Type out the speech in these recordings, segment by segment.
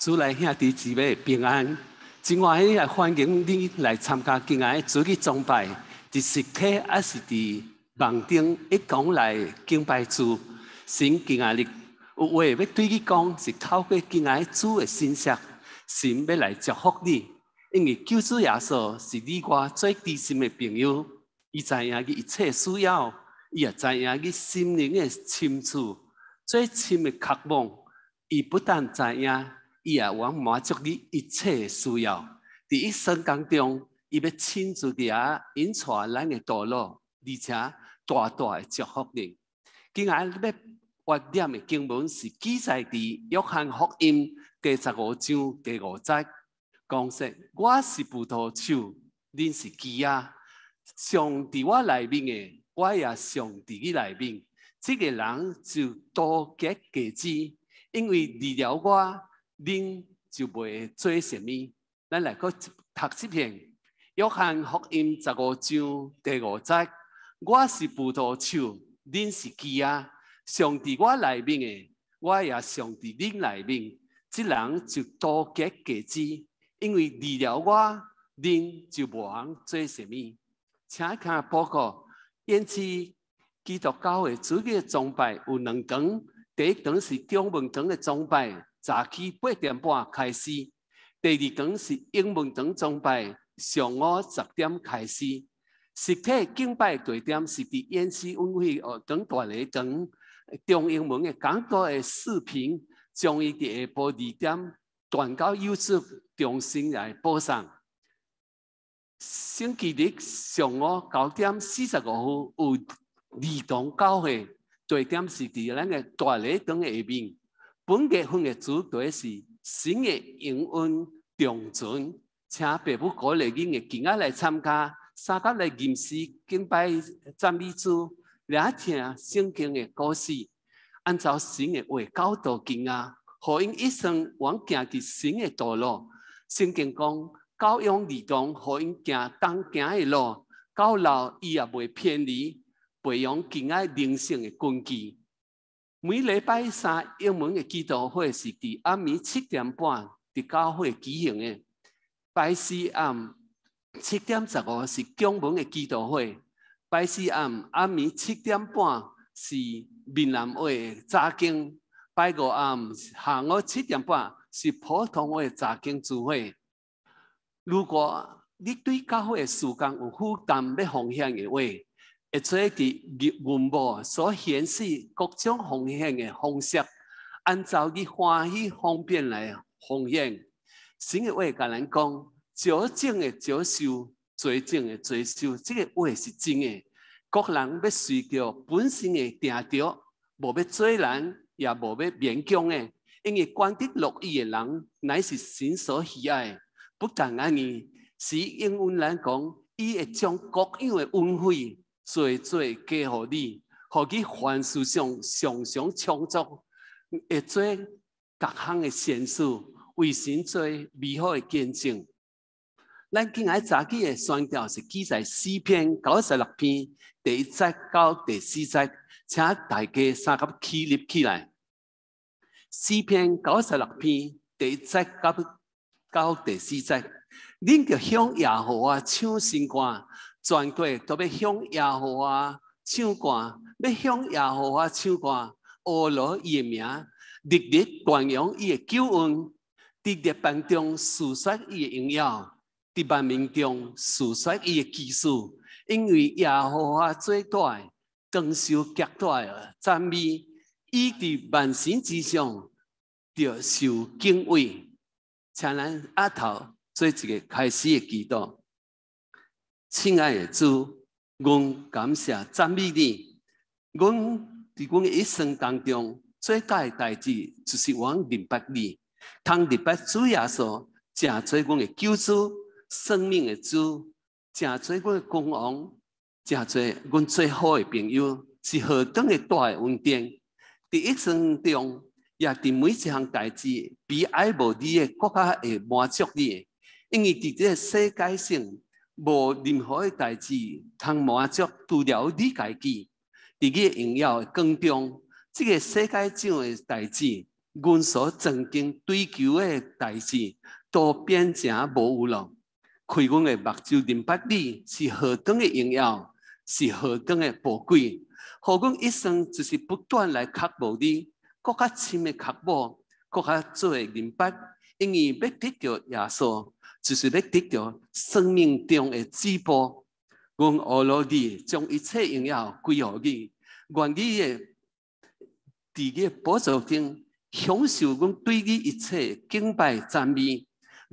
主来兄弟姊妹平安，今晚来欢迎你来参加今晚主日崇拜，伫实体还是伫网顶一讲来敬拜主。神今日有话要对你讲，是透过今晚主的信息，神要来祝福你。因为救主耶稣是你我最知心的朋友，伊知影你一切需要，伊也知影你心灵的深处最深的渴望。伊不但知影。伊也往满足你一切需要。伫一生当中，伊要亲自伫遐引出咱的道路，而且大大的祝福你。今日要发点的经文是记载伫约翰福音第十五章第五节，讲说：“我是葡萄树，恁是枝啊。上伫我内面的，我也上伫你内面。这个人就多结果子，因为离了我。”恁就袂做什么？咱来个读一篇《约翰福音》十五章第五节：我是葡萄树，恁是枝啊。上帝我内面的，我也上帝恁内面。即人就多结果子，因为离了我，恁就无通做什么。请看报告，因此基督教会主日崇拜有两堂，第一堂是中文堂的崇拜。早起八点半开始，第二堂是英文堂崇拜，上午十点开始。实体敬拜地点是伫演习运会学堂大礼堂，中英文的讲座的视频，将伊伫下晡二点转到优质中心来播送。星期日上午九点四十五分有儿童教会，地点是伫咱个大礼堂下面。本月份的主题是新的永恩长存，请父母鼓励恁的囡仔来参加，三甲来吟诗敬拜赞美主，聆听圣经的故事，按照神的话教导囡仔，互因一生往行伫神的道路。圣经讲，教养儿童，互因行当行的路，到老伊也袂偏离，培养囡仔灵性的根基。每礼拜三英文的祈祷会是伫暗暝七点半伫教会举行的。拜四暗七点十五是中文的祈祷会。拜四暗暗暝七点半是闽南话查经。拜五暗下午七点半是普通话查经聚会。如果你对教会的时间有负担要奉献的话，会做伫文末所显示各种奉献的方式，按照你欢喜方便来奉献。神的话甲咱讲：少种的少收，多种的多收。这个话是真的。各人要随着本身的定着，无要做人，也无要勉强的。因为关得乐意的人，乃是神所喜爱。不但安尼，是英文来讲，伊会将各样的恩惠。做做加互你，互你凡事上常常充足，会做各项的善事，为神做美好的见证。咱今日早起的宣调是记载诗篇九十六篇第一节到第四节，请大家三个起立起来。诗篇九十六篇第一节到到第四节，恁就向耶和华唱新歌。全国都要向耶和华唱歌，要向耶和华唱歌，阿罗伊的名，日日传扬伊的救恩，日日当中述说伊的荣耀，伫万民中述说伊的技术，因为耶和华最大，更受极大的赞美，伊伫万神之上，着受敬畏。请咱阿头做一个开始的祈祷。亲爱的主，阮感谢赞美你。阮伫阮一生当中最大的代志，就是我明白你，通明白主耶稣，正做阮的救主，生命的主，正做阮的公王，正做阮最好的朋友，是何等的大的恩典。伫一生中，也伫每一项代志，比爱慕你的更加会满足你，因为伫这个世界上。无任何诶代志通满足，除了你家己。伫个荣耀的光中，这个世界上诶代志，阮所曾经追求诶代志，都变成无有了。开阮诶目睭，明白你是何等诶荣耀，是何等诶宝贵。何阮一生就是不断来刻薄你，更加深的刻薄，更加做诶明白。因为要得到耶稣，就是要得到生命中的至宝。阮阿罗地将一切荣耀归乎你，愿你的伫个宝座中享受阮对你一切敬拜赞美。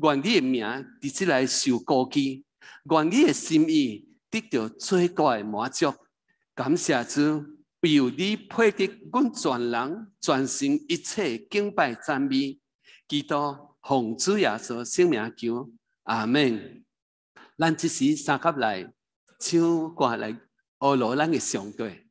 愿你的名伫即来受高举，愿你的心意得到最大的满足。感谢主，有你配得阮全人全心一切敬拜赞美。基督。奉主耶稣圣名求，阿门。咱即时三级来超过来，爱罗咱嘅上帝。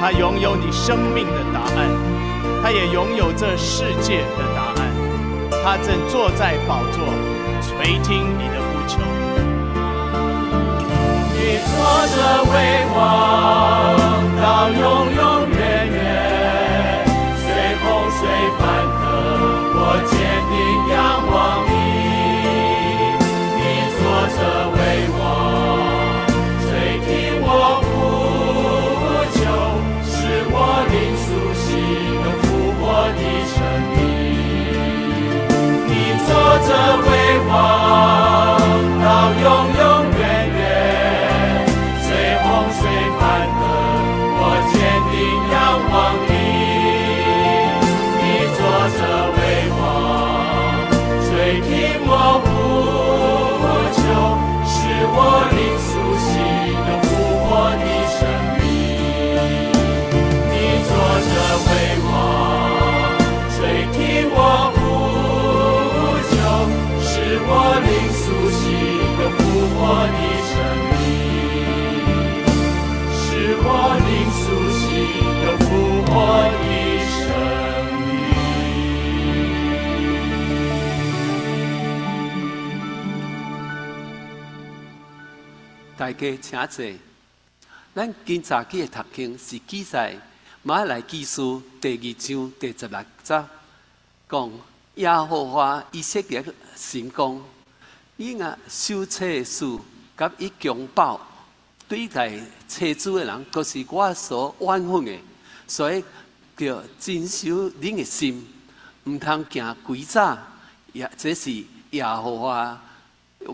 他拥有你生命的答案，他也拥有这世界的答案，他正坐在宝座，垂听你的呼求。你坐着为王，到永永你坐着为王，有复活的生命。使我灵苏醒，又复活的生命。大家请坐。咱今早起的读经是记载马来基书第二章第十六节，讲亚和华以色列神讲，伊啊收册的事，甲伊强暴对待车主的人，都是我所怨恨的，所以叫珍守恁的心，毋通行鬼诈，也这是耶和华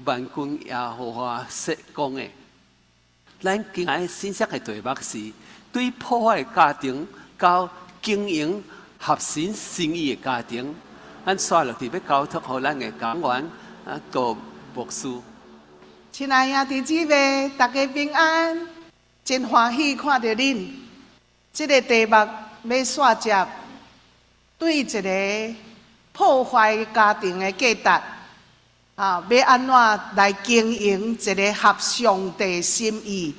万军耶和华说讲的。咱今日信息的题目是对破坏家庭到经营合心心意的家庭，咱刷落去要交托互咱的讲员啊，都牧师。亲爱兄弟姊妹，大家平安，真欢喜看到恁。这个题目要刷接对一个破坏家庭的价值啊，要安怎来经营一个合上帝心意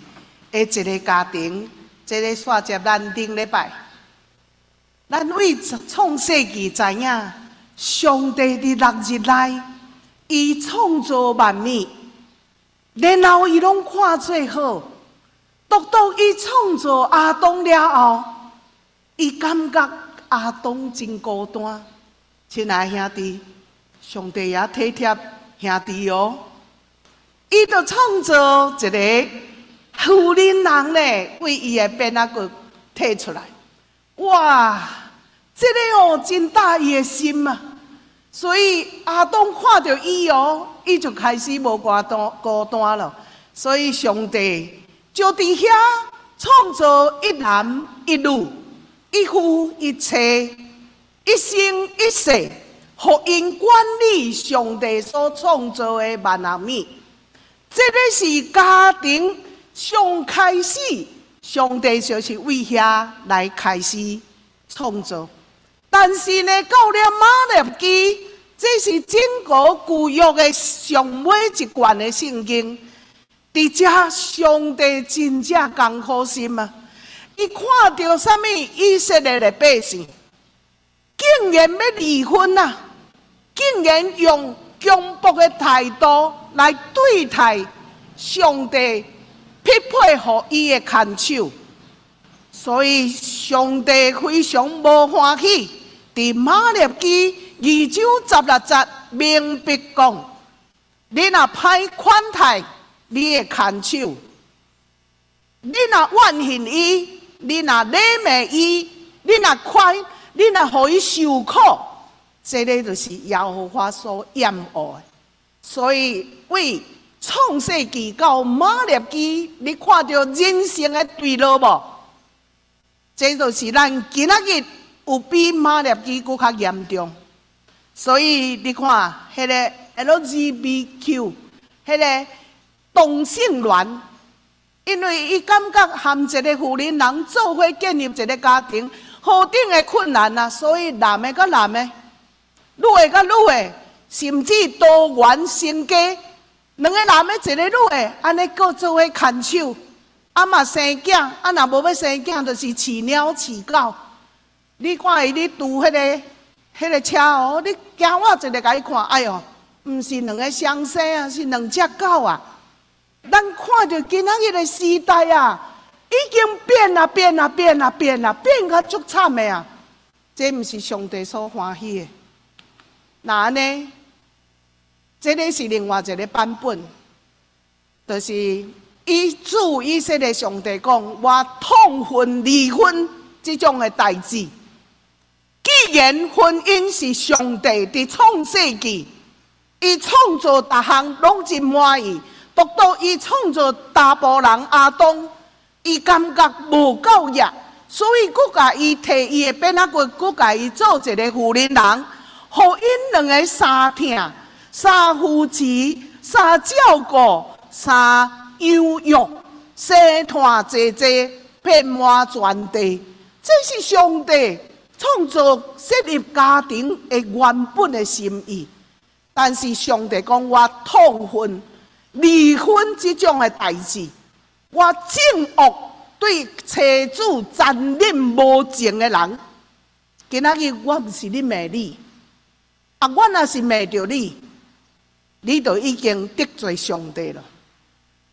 的一个家庭？这个刷接咱顶礼拜，咱为创世纪知影，上帝伫六日内，伊创造万物。然后伊拢看最好，独独伊创造阿东了后，伊感觉阿东真孤单。亲爱兄弟，上帝也体贴兄弟哦，伊就创造一个妇人人咧，为伊的边仔骨摕出来。哇，这个哦真大伊的心啊！所以阿东看到伊哦，伊就开始无孤单孤单了。所以上帝就伫遐创造一男一女，一夫一妻，一生一世，福音管理上帝所创造的万人米。这个是家庭上开始，上帝就是为遐来开始创造。但是呢，到了马列基，这是整个旧约的上尾一贯的圣经。伫遮上帝真正艰苦心啊！伊看到什物以色列的百姓，竟然要离婚啊！竟然用强迫的态度来对待上帝匹配互伊的牵手，所以上帝非常无欢喜。伫马列基二章十六节明白讲：你若歹款待你会牵手，你若怨恨伊，你若冷漠伊，你若快，你若互伊受苦。这个就是耶和华所厌恶的，所以为创世纪到马列基，你看到人生的对路无？这就是咱今仔日有比马列基更较严重。所以你看，迄个 LGBTQ，迄个同性恋，因为伊感觉含一个富人人做伙建立一个家庭，好顶的困难啊，所以男的甲男的。女的甲女的，甚至多元成家，两个男的，一个女的，安尼各做伙牵手，啊嘛生囝，啊若无要生囝，就是饲鸟饲狗。你看伊咧拄迄个、迄个车哦，你惊我一个甲伊看，哎哟，毋是两个相生啊，是两只狗啊。咱看着今仔日的时代啊，已经变啊变啊变啊变啊，变甲足惨的啊！这毋是上帝所欢喜的。那呢？这个是另外一个版本，就是以主以色列上帝讲：我痛恨离婚这种的代志。既然婚姻是上帝的创世纪，伊创造逐项拢真满意，独到伊创造大波人阿东，伊感觉无够热，所以佮家伊摕伊的变仔骨，佮家伊做一个妇人人。互因两个三听、三扶持、三照顾、三养育、生团济济，遍满全地。这是上帝创造设立家庭的原本的心意。但是上帝讲我痛恨离婚这种的代志，我憎恶对妻子残忍无情的人。今仔日我毋是你骂你。啊！我若是骂着你，你就已经得罪上帝了。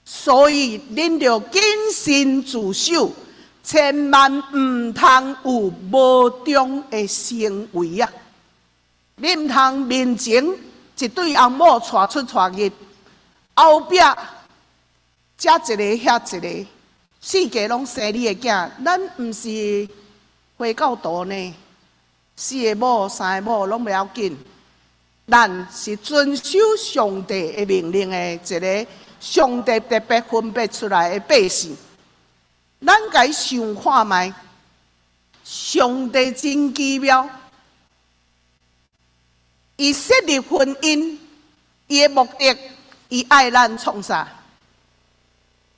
所以，恁着谨慎自守，千万毋通有无中的行为啊！你毋通面前一对阿某娶出娶入，后壁遮一个遐一个，四界拢生你的囝，咱毋是回教徒呢？四个某、三个某拢不要紧。咱是遵守上帝的命令的一个上帝特别分别出来的百姓。咱该想看卖，上帝真奇妙，伊设立婚姻，伊的目的，伊爱咱创啥？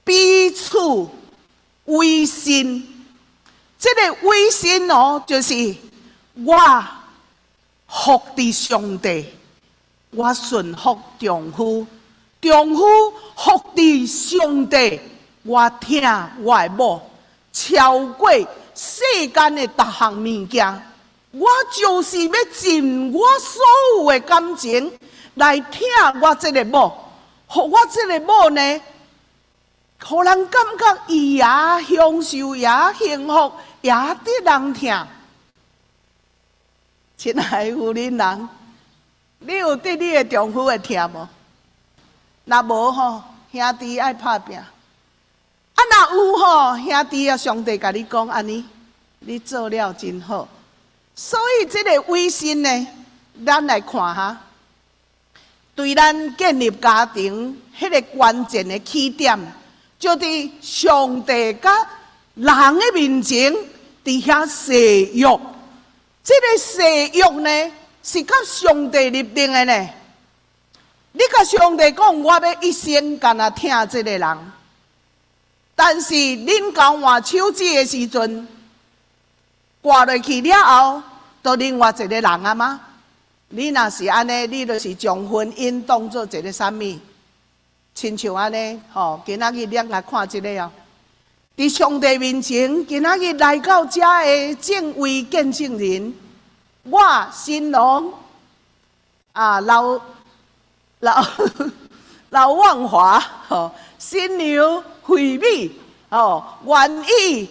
彼此微信。这个微信哦，就是我服的上帝。我顺服丈夫，丈夫服伫上帝。我听我的某，超过世间的各项物件。我就是要尽我所有的感情来听我这个某，互我这个某呢，互人感觉伊也享受，也幸福，也得人疼。亲爱的妇人人。你有对你的丈夫会疼无？若无吼，兄弟爱拍拼。啊，若有吼，兄弟啊，上帝甲你讲安尼，你做了真好。所以这个微信呢，咱来看哈，对咱建立家庭迄个关键的起点，就伫上帝甲人的面前伫遐誓约。这个誓约呢？是甲上帝立定的呢。你甲上帝讲，我要一生干那听这个人。但是恁交换手指的时阵，挂落去了后，都另外一个人啊吗？你若是安尼，你就是将婚姻当做一个啥物？亲像安尼，吼，今仔日咱来看一个哦。伫上帝面前，今仔日来到遮的正位见证人，我新郎啊，老老 老万华，吼，新娘回味，吼，愿意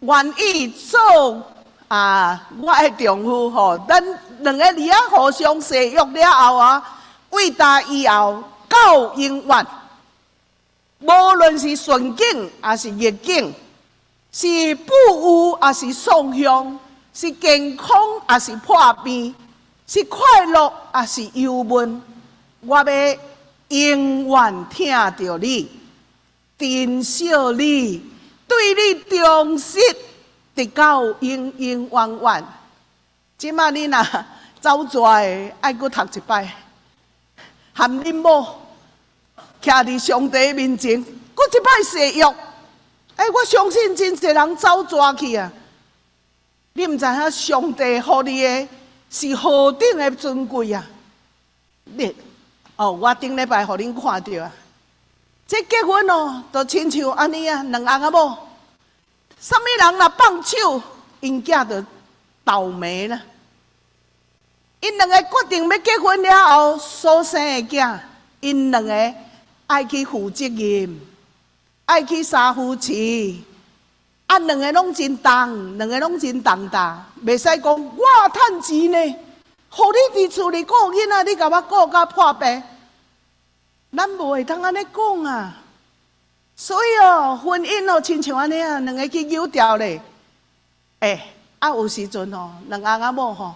愿意做啊，我的丈夫，吼，咱两个儿啊互相誓约了后啊，伟大以后。到永远，无论是顺境还是逆境，是富有还是丧凶，是健康还是破病，是快乐还是忧闷，我要永远听着你，珍惜你，对你忠实，直到永永远远。即马你若走拽，爱搁读一摆。含恁某徛伫上帝面前，搁一摆誓约。哎，我相信真侪人走抓去啊！你毋知影上帝互你的是何等的尊贵啊！你哦，我顶礼拜互恁看到啊！这结婚哦，都亲像安尼啊，两翁仔某，什么人若放手，因囝就倒霉了。因两个决定要结婚了后所生的囝，因两个爱去负责任，爱去三夫妻，啊，两个拢真重，两个拢真重大，袂使讲我趁钱呢，互你伫厝里顾囡仔，你甲我顾甲破病，咱无会通安尼讲啊。所以哦，婚姻哦，亲像安尼啊，两个去扭掉咧，哎，啊有时阵哦，两翁仔某吼。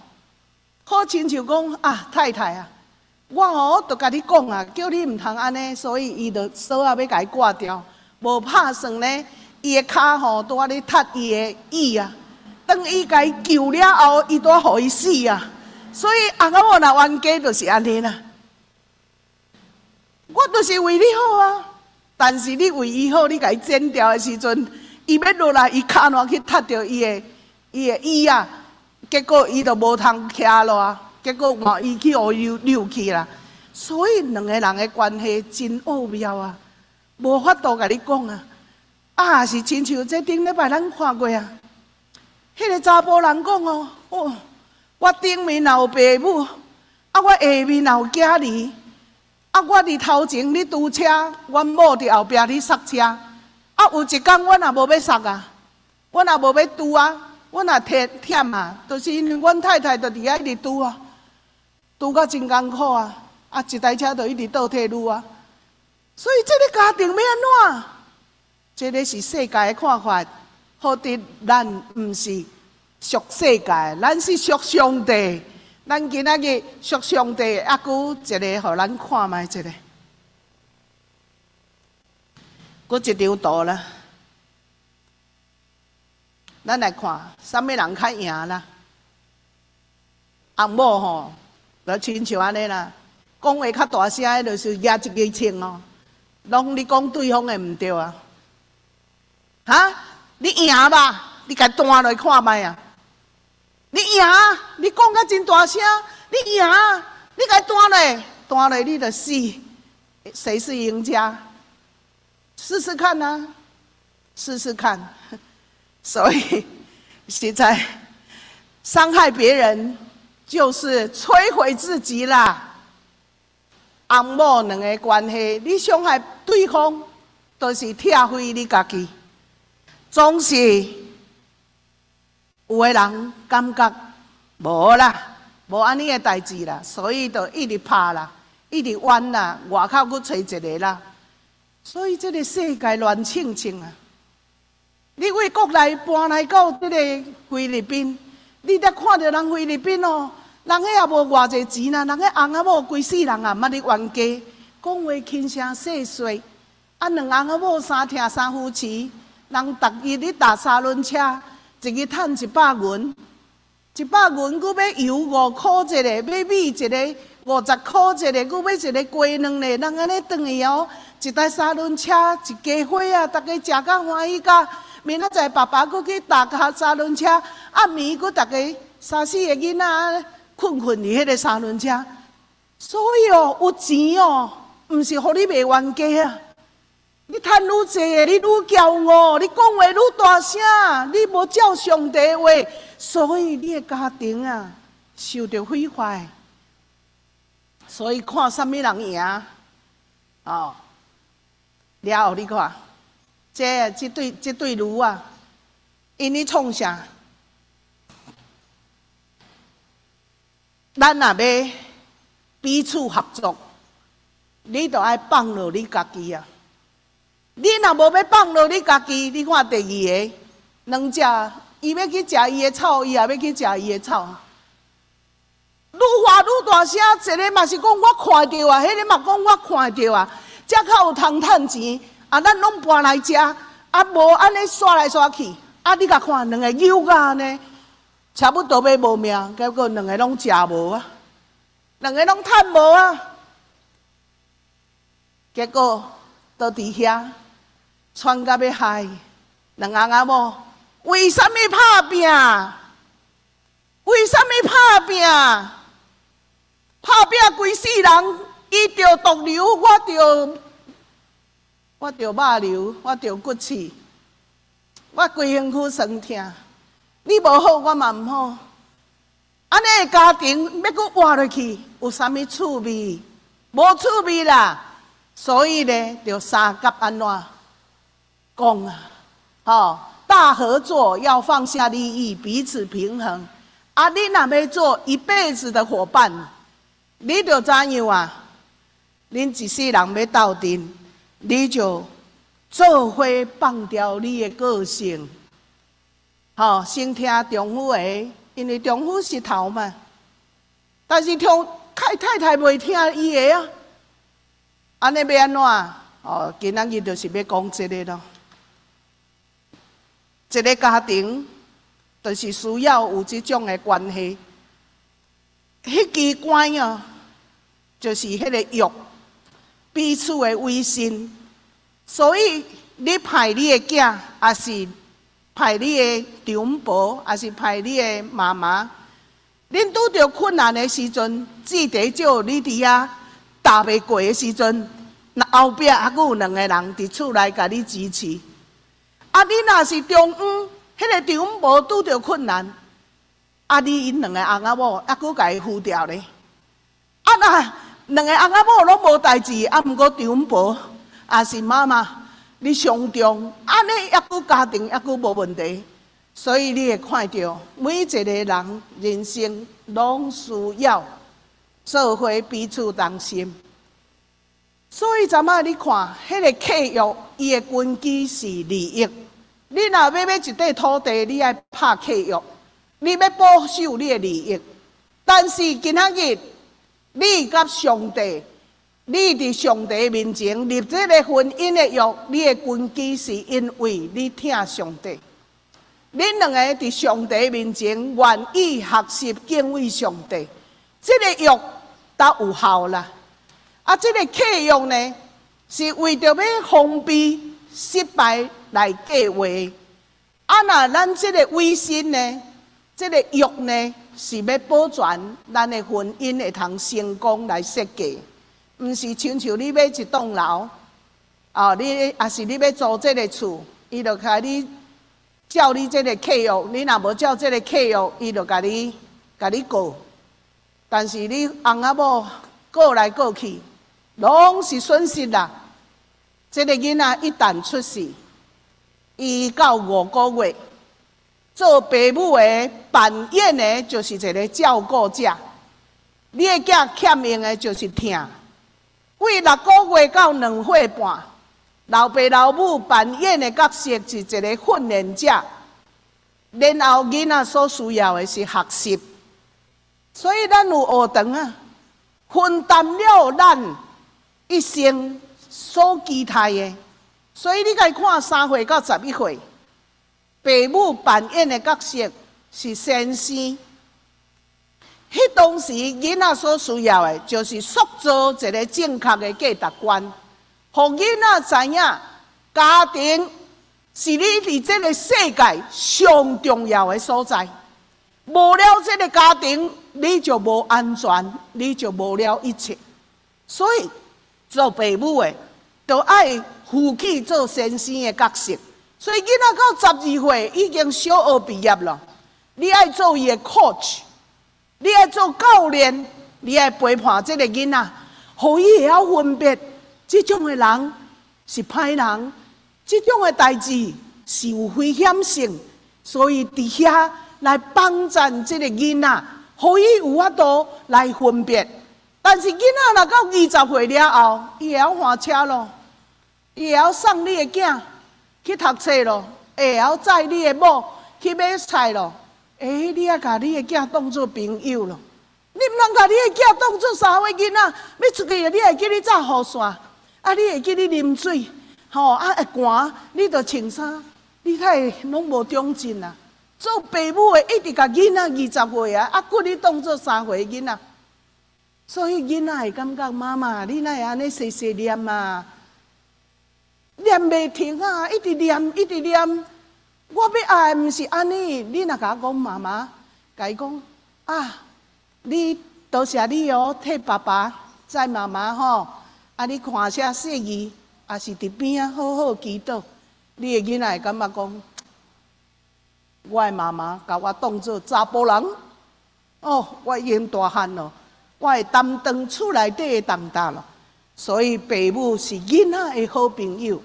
好亲像讲啊，太太啊，我哦都甲你讲啊，叫你毋通安尼，所以伊就锁啊要甲伊挂掉，无拍算咧，伊的骹吼拄啊咧踢伊的椅啊，当伊甲伊救了后，伊拄啊互伊死啊，所以阿仔某若冤家就是安尼啦。我都是为你好啊，但是你为伊好，你甲伊剪掉的时阵，伊要落来，伊骹软去踢着伊的伊的椅啊。结果伊就无通徛咯啊！结果嘛，伊去学溜溜去啦。所以两个人的关系真奥妙啊，无法度甲你讲啊。啊，是亲像这顶礼拜咱看过啊。迄个查甫人讲哦，哦，我顶面有爸母，啊，我下面有囝儿，啊，我伫头前咧拄车，阮某伫后壁咧刹车，啊，有一工阮也无要刹啊，阮也无要拄啊。我若忝忝啊，就是因为阮太太就伫遐一直拄啊，拄到真艰苦啊，啊一台车就一直倒退路啊，所以这个家庭要安怎？这个是世界的看法，好伫咱毋是属世界，咱是属上帝。咱今仔日属上帝，啊，古一个，互咱看觅一个，搁一张图啦。咱来看，啥物人较赢啦？阿某吼，就亲像安尼啦，讲话较大声，就是压一支枪哦。拢你讲对方的毋对啊？哈？你赢吧？你甲断落看觅啊？你赢？你讲甲真大声？你赢？你该断落，断落你就死。谁是赢家？试试看呐，试试看。所以，现在伤害别人就是摧毁自己啦。阿某两个关系，你伤害对方，都是拆毁你家己。总是有的人感觉无啦，无安尼的代志啦，所以就一直拍啦，一直冤啦，外口去找一个啦。所以这个世界乱清清啊！你为国内搬来到这个菲律宾，你才看到人菲律宾哦，人迄也无偌济钱啦，人迄翁仔某规世人啊，捌咧冤家，讲话轻声细碎，啊，两翁仔某三听三夫妻，人逐日咧踏三轮车，一日趁一百元，一百元，佮要油五箍一个，要米一个五十箍一个，佮要一个鸡卵咧，人安尼转去哦，一台三轮车，一家伙啊，大家食甲欢喜甲。明仔载爸爸佮去搭下三轮车，暗暝佮大家三四个囡仔困困伫迄个三轮车。所以哦，有钱哦，毋是互你袂冤家啊！你趁愈济，你愈骄傲，你讲话愈大声，你无照上帝话。所以你的家庭啊，受到毁坏。所以看什么人赢，哦，了后你看，这这对这对驴啊，因你创啥？咱若要彼此合作，你都爱放落你家己啊！你若无要放落你家己，你看第二个，两只。伊要去食伊的草，伊也要去食伊的草。愈话愈大声，一个嘛是讲我看到啊，迄个嘛讲我看到啊，才较有通趁钱。啊，咱拢搬来食，啊无安尼刷来刷去，啊你甲看两个牛啊呢，差不多要无命，结果两个拢食无啊，两个拢趁无啊，结果都伫遐穿甲要害，人阿阿某。为什么拍拼？为什么拍拼？拍拼规世人，伊着毒瘤，我着我着肉瘤，我着骨刺，我规身躯酸痛。你无好，我嘛毋好。安尼家庭要搁活落去，有啥物趣味？无趣味啦。所以呢，着三甲安怎讲啊？吼！大合作要放下利益，彼此平衡。啊，你若要做一辈子的伙伴，你就怎样啊？恁一世人要斗阵，你就做伙放掉你的个性。好，先听丈夫的，因为丈夫是头嘛。但是听太太太袂听伊的啊。安尼要安怎？哦，今仔日就是要讲这个咯。一个家庭，就是需要有这种的关系。迄机关哦，就是迄个欲，彼此的微信。所以你派你的囝，也是派你的长婆，还是派你的妈妈，恁拄着困难的时阵，姊弟就你伫遐打袂过的时阵，那后壁还佫有两个人伫厝内甲你支持。啊！你若是中央，迄个中午拄着困难，啊！你因两个翁仔某还佫甲伊扶掉咧。啊！那两个翁仔某拢无代志，啊！毋过中午也是妈妈，你上重，安尼还佫家庭还佫无问题。所以你会看到，每一个人人生拢需要做伙彼此同心。所以怎啊？你看，迄个契约，伊的根基是利益。你若要买一块土地，你爱拍契约，你要保守你的利益。但是今仔日，你甲上帝，你伫上帝面前立这个婚姻的约，你的根基是因为你听上帝。恁两个伫上帝面前愿意学习敬畏上帝，这个约才有效啦。啊，这个契约呢，是为着要封闭失败。来计划，啊！那咱这个微信呢，这个约呢，是要保全咱的婚姻会通成功来设计，毋是亲像你买一栋楼，啊，你也是你要租这个厝，伊就开你照你这个契约，你若无照这个契约，伊就甲你甲你告。但是你翁仔某过来过去，拢是损失啦。这个囡仔一旦出事，一到五个月，做爸母的扮演的，就是一个照顾者。你的囝欠用的，就是疼。为六个月到两岁半，老爸老母扮演的角色是一个训练者。然后囡仔所需要的是学习，所以咱有学堂啊，分担了咱一生所期待的。所以你该看三岁到十一岁，父母扮演的角色是先生，迄当时囡仔所需要的，就是塑造一个正确的价值观，让囡仔知影家庭是你伫这个世界上重要的所在。无了这个家庭，你就无安全，你就无了一切。所以做父母的，都爱负起做先生的角色。所以囡仔到十二岁已经小学毕业了，你爱做伊的 coach，你爱做教练，你爱陪伴这个囡仔，互伊会晓分别这种的人是歹人，这种的代志是有危险性，所以伫遐来帮助这个囡仔，互伊有法度来分别。但是囡仔若到二十岁了后，伊会晓换车咯，会晓送你的囝。去读册咯，会晓载你的某去买菜咯。哎，你也甲你的囝当做朋友咯。你毋通甲你的囝当做三岁囡仔，要出去你会记你炸雨伞，啊，你会记你啉水，吼啊会寒，你着穿衫，你太拢无长进啊。做爸母的一直甲囡仔二十岁啊，啊，骨你当做三岁囡仔，所以囡仔会感觉妈妈，你哪会安尼细细念啊？念袂停啊！一直念，一直念。我要爱毋是安尼。你若甲我讲妈妈，甲伊讲啊，你多谢你哦，替爸爸载妈妈吼。啊，你看下细语，也是伫边啊，好好祈祷。你的囡仔会感觉讲，我的妈妈甲我当做查甫人。哦，我已经大汉咯，我会担当厝内底的担当咯。所以，父母是囡仔的好朋友，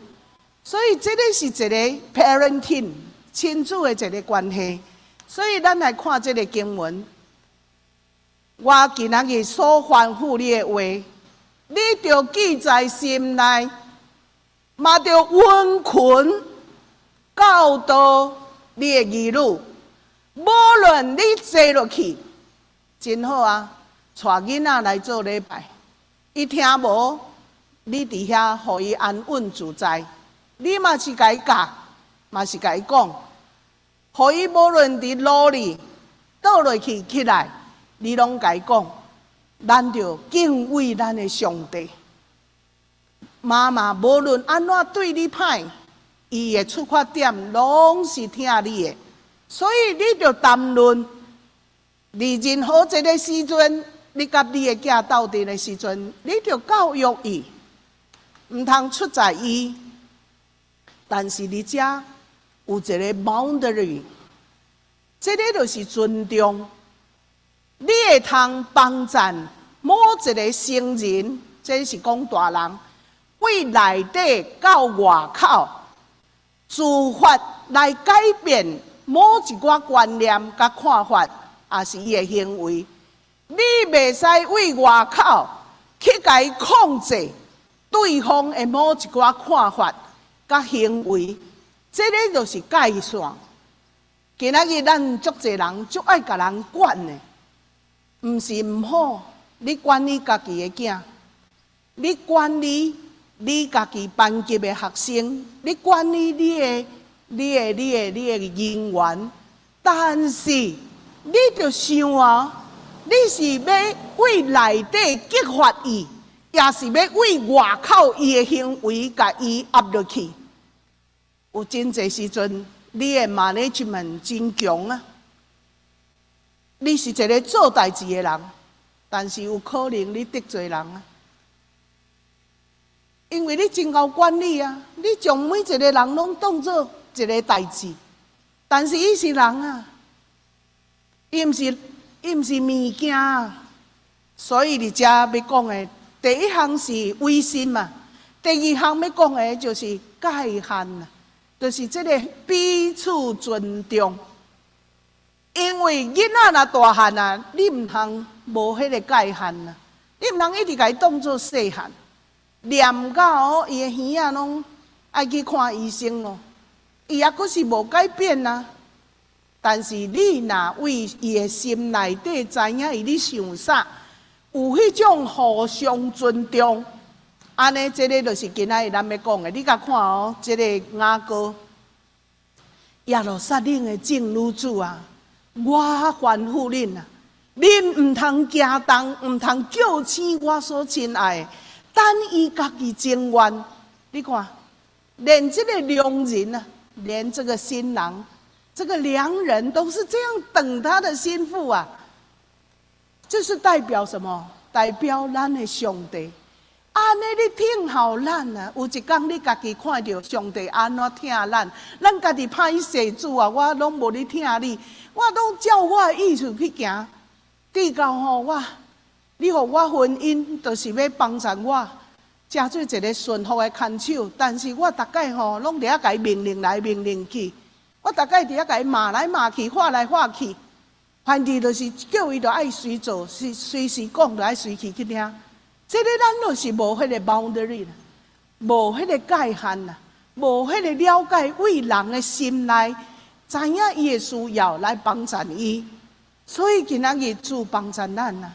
所以这个是一个 parenting 亲子的一个关系。所以，咱来看这个经文，我今日所吩咐你的话，你着记在心内，嘛着温存教导你的儿女。无论你坐落去，真好啊，带囡仔来做礼拜。伊听无，你伫遐，互伊安稳自在。你嘛是甲伊教，嘛是甲伊讲，互伊无论伫路里倒落去起来，你拢甲伊讲，咱着敬畏咱的上帝。妈妈无论安怎对你歹，伊的出发点拢是听你的，所以你着谈论，你任何一个时阵。你甲你的囝斗阵的时阵，你着教育伊，毋通出在伊。但是你遮有一个 boundary，这个就是尊重。你会通帮赞某一个成人，这是讲大人，为内底到外口自发来改变某一寡观念甲看法，也是伊的行为。你袂使为外口去甲伊控制对方的某一寡看法、甲行为，这个就是界线。今仔日咱足侪人足爱甲人管的，毋是毋好。你管你家己的囝，你管理你家己班级的学生，你管理你的、你的、你的、你的人员，但是你着想啊。你是要为内底激发伊，也是要为外口伊的行为甲伊压落去？有真侪时阵，你的 management 真强啊！你是一个做代志的人，但是有可能你得罪人啊，因为你真够管理啊！你将每一个人拢当做一个代志，但是伊是人啊，伊毋是。伊毋是物件，所以你遮要讲的第一项是微信嘛，第二项要讲的就是界限啦，就是这个彼此尊重。因为囡仔若大汉啊，你毋通无迄个界限啊，你毋通一直甲伊当做细汉，念到伊的耳仔拢爱去看医生咯，伊也阁是无改变啊。但是你若为伊的心内底知影伊咧想啥，有迄种互相尊重，安尼这个就是今仔日咱要讲的。你甲看哦，这个雅哥亚罗撒冷的正女主啊，我吩咐恁啊，恁毋通惊动，毋通叫醒我所亲爱的，等伊家己情愿。你看，连这个良人啊，连这个新郎，这个良人都是这样等他的心腹啊。这是代表什么？代表咱的上帝。安尼你听好咱啊！有一天你家己看到上帝安怎听咱，咱家己歹势主啊！我拢无咧听你，我拢照我的意思去行。至到吼我，你互我婚姻，就是要帮助我，加做一个顺服的看守。但是我大概吼，拢伫遐甲伊命令来命令去，我大概伫遐甲伊骂来骂去，话来话去，反正就是叫伊着爱随做，随随时讲着爱随去去听。这个咱就是无迄个 boundary 啦，无迄个界限啦，无迄个了解为人的心内，知影伊的需要来帮助伊。所以今仔日主帮助咱啊，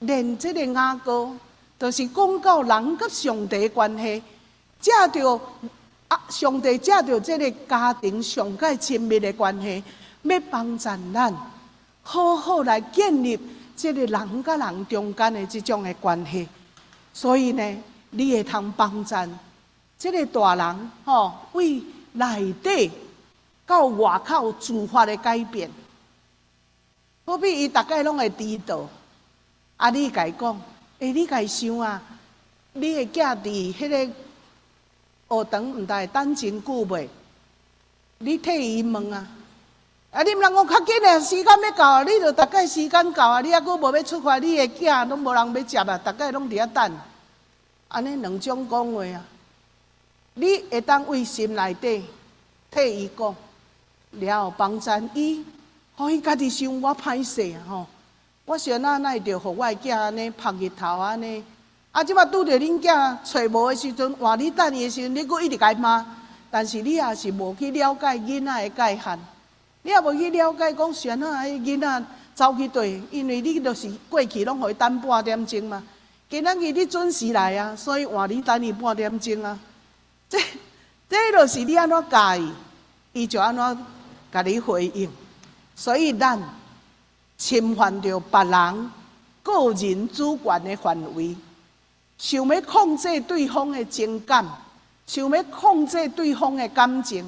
连这个雅歌，都是讲到人甲上帝关系，借着啊上帝借着这个家庭上界亲密的关系，要帮助咱好好来建立这个人甲人中间的这种的关系。所以呢，你会通帮助这个大人吼，为内底到外口自发的改变。好比伊大概拢会知道，啊，你家讲，诶，你家想啊，你的囝伫迄个学堂毋知等真久未？你替伊问啊，啊，你毋通讲较紧诶，时间要到啊，你著大概时间到啊，你还佫无要出发，你的囝拢无人要接啊，大概拢伫遐等。安尼两种讲话啊，你会当为心内底替伊讲，了后帮助伊，互伊家己想我歹势啊吼！我想那那会着互我囝安尼晒日头安尼，啊，即摆拄着恁囝找无的时阵，换你等伊的时阵，你佫一直甲伊骂，但是你也是无去了解囡仔的界限，你也无去了解讲，选啊，囡仔走去对，因为你著是过去拢互伊等半点钟嘛。今仔日你准时来啊，所以换你等伊半点钟啊。这、这就是你安怎教伊，伊就安怎甲你回应。所以咱侵犯着别人个人主权的范围，想要控制对方的情感，想要控制对方的感情，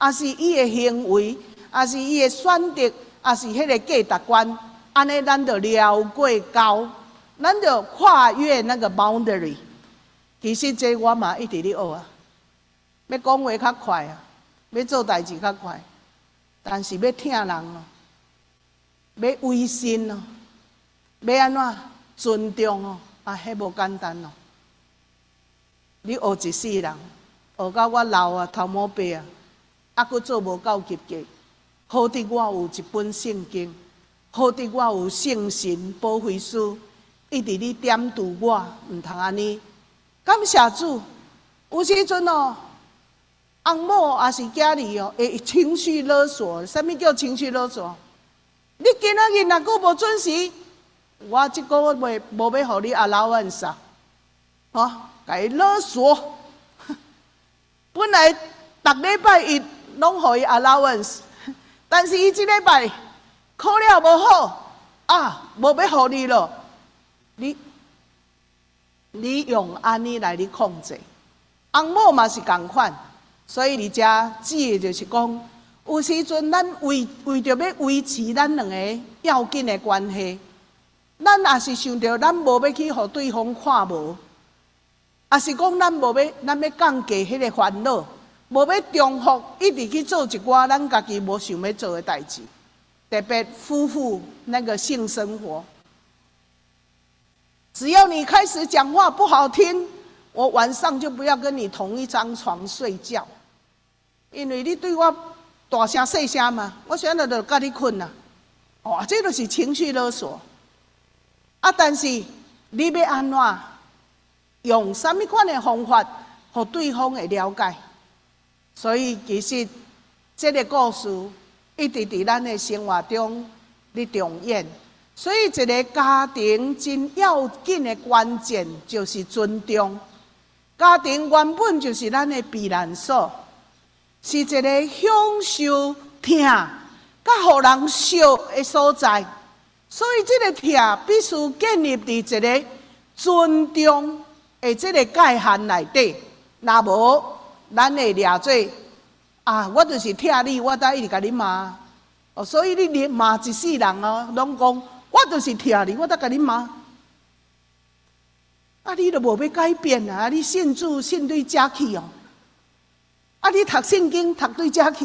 也是伊的行为，也是伊的选择，也是迄个价值观，安尼咱就聊过高。咱就跨越那个 boundary，其实这我嘛一直咧学啊，要讲话较快啊，要做代志较快，但是要听人哦，要威信哦，要安怎尊重哦，啊，迄无简单哦。你学一世人，学到我老啊，头毛白啊，还佫做无够及格，好伫我有一本圣经，好伫我有圣神保惠书。一直咧点堵我，毋通安尼。感谢主，有时阵哦，翁某也是囝儿哦，会情绪勒索。啥物叫情绪勒索？你今仔日若佫无准时，我即个月无要互你阿老万啥？吼，伊勒索。本来逐礼拜一拢互伊 allowance，，但是伊即礼拜考了无好啊，无要互你咯。你，你用安尼来你控制，翁某嘛是共款，所以你遮指的就是讲，有时阵咱为为着要维持咱两个要紧的关系，咱也是想着咱无要去互对方看无，也是讲咱无要咱要降低迄个烦恼，无要重复一直去做一寡咱家己无想要做的代志，特别夫妇那个性生活。只要你开始讲话不好听，我晚上就不要跟你同一张床睡觉，因为你对我大声细声嘛，我现在就跟你困啦。哇，这都是情绪勒索。啊，但是你要安怎用什么款的方法，和对方会了解？所以其实这个故事一直在咱的生活中咧重演。所以，一个家庭真要紧的关键就是尊重。家庭原本就是咱的避难所，是一个享受听、甲互人笑的所在。所以这个疼必须建立伫一个尊重的这个界限内底。若无，咱会掠做啊！我就是疼你，我才一直甲你骂。哦，所以你连骂一世人哦，拢讲我就是疼你，我才甲你骂。啊，你都无要改变啊！你信主信对假去哦。啊，你读圣经读对假去，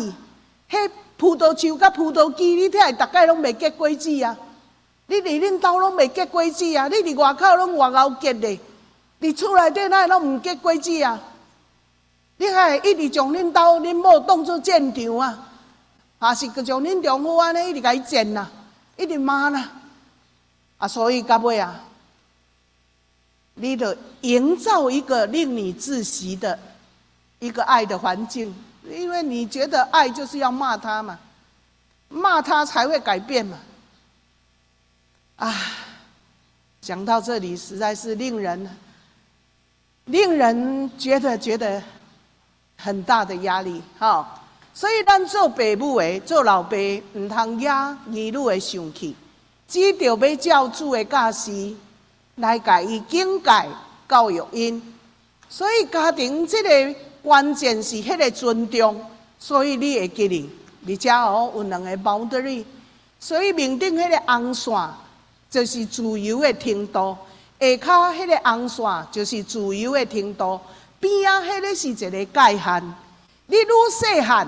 迄葡萄树甲葡萄枝，你听逐概拢未结果子啊！你伫恁兜拢未结果子啊！你伫外口拢外后结咧，伫厝内底哪会拢毋结果子啊？你还一直将恁兜恁某当作战场啊？还是将恁丈夫安尼一直甲伊战呐，一直骂呐？啊，所以到尾啊，你得营造一个令你窒息的一个爱的环境，因为你觉得爱就是要骂他嘛，骂他才会改变嘛。啊，讲到这里，实在是令人令人觉得觉得很大的压力，哈。所以咱做父母的、做老爸，唔通压儿女的生气，只着要照主的教示来教伊境界教育因。所以家庭这个关键是迄个尊重，所以你会记哩，而且哦有两个包得你所以面顶迄个红线。就是自由的程度，下骹迄个红线就是自由的程度，边仔迄个是一个界限。你愈细汉，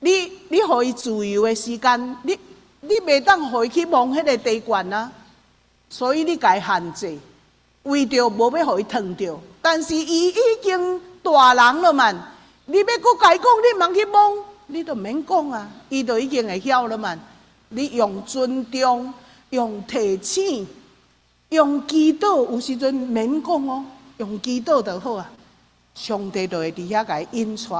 你你互伊自由的时间，你你袂当互伊去摸迄个地管啊。所以你该限制，为着无要互伊烫着。但是伊已经大人了嘛，你要搁改讲，你茫去摸，你都免讲啊，伊都已经会晓了嘛。你用尊重。用提醒，用祈祷，有时阵免讲哦，用祈祷就好啊。上帝就会伫遐甲伊引出。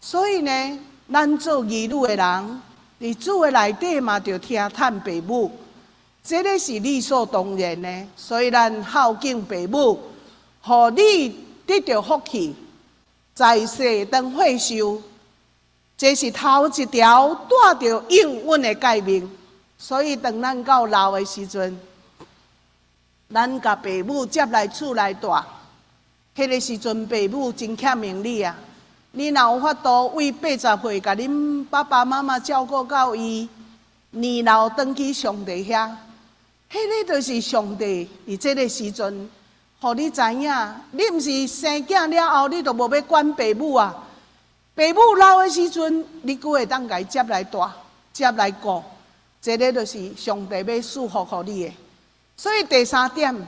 所以呢，咱做儿女的人，伫主的内底嘛，就听叹父母，这个是理所当然的。所以咱孝敬父母，互你得到福气，在世当会修，这是头一条带着应允的诫命。所以，当咱到老的时阵，咱甲父母接来厝内住，迄个时阵父母真欠命你啊！你若有法度为八十岁，甲恁爸爸妈妈照顾到伊年老登去上帝遐，迄个就是上帝。伫这个时阵，互你知影，你毋是生囝了后，你都无要管父母啊！父母老的时阵，你佫会当甲伊接来住，接来顾。这个就是上帝要祝福给你的，所以第三点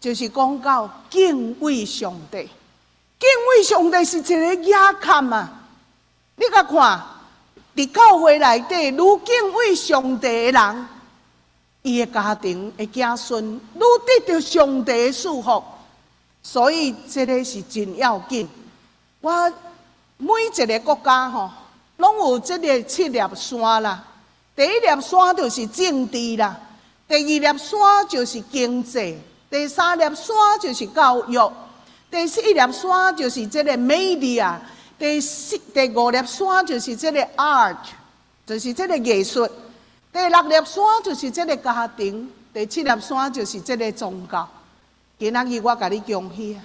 就是讲到敬畏上帝。敬畏上帝是一个亚坎啊？你甲看，伫教会内底，愈敬畏上帝的人，伊的家庭的子孙愈得到上帝的祝福。所以这个是真要紧。我每一个国家吼，拢有这个七粒山啦。第一粒山就是政治啦，第二粒山就是经济，第三粒山就是教育，第四粒山就是这个美丽啊第四、第五粒山就是这个 art，就是这个艺术，第六粒山就是这个家庭，第七粒山就是这个宗教。今仔日我甲你恭喜啊！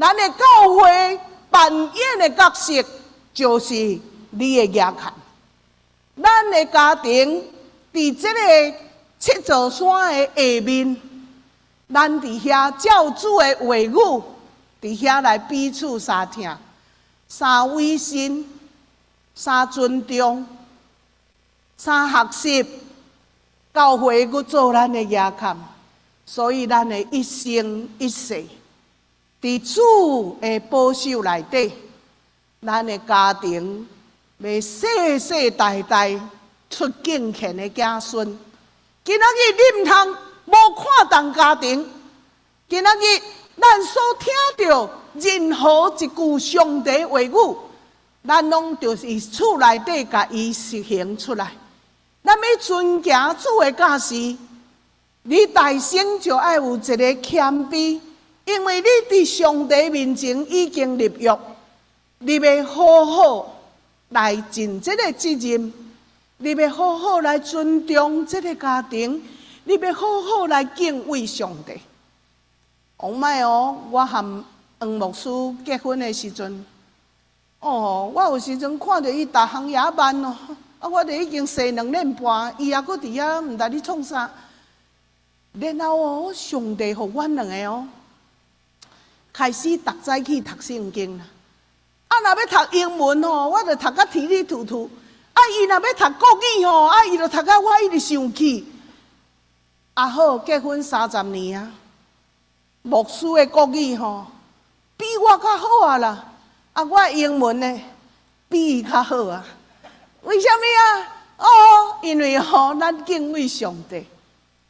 咱的教会扮演的角色就是你的亚看。咱的家庭伫这个七座山的下面，咱伫遐教主的话语，伫遐来彼此相听、相微信、相尊重、相学习，教会去做咱的亚看，所以咱的一生一世，伫主的保守内底，咱的家庭。要世世代代出敬虔的子孙。今仔日你毋通无看重家庭。今仔日咱所听到任何一句上帝话语，咱拢就是厝内底甲伊实行出来。咱要尊敬主的教示，你大声就爱有一个谦卑，因为你伫上帝面前已经立约，你要好好。来尽这个责任，你要好好来尊重这个家庭，你要好好来敬畏上帝。往摆哦，我和黄牧师结婚的时阵，哦，我有时阵看到伊逐项也慢哦，啊，我著已经洗两年半，伊还搁伫遐毋知你创啥。然后哦，上帝互阮两个哦，开始逐早去读圣经啦。啊，若要读英文吼，我著读甲提里吐吐。啊，伊若要读国语吼，啊，伊著读甲我一直生气。啊好，结婚三十年啊，牧师的国语吼比我较好啊啦。啊，我英文呢比伊较好啊。为什么啊？哦，因为吼，咱敬畏上帝。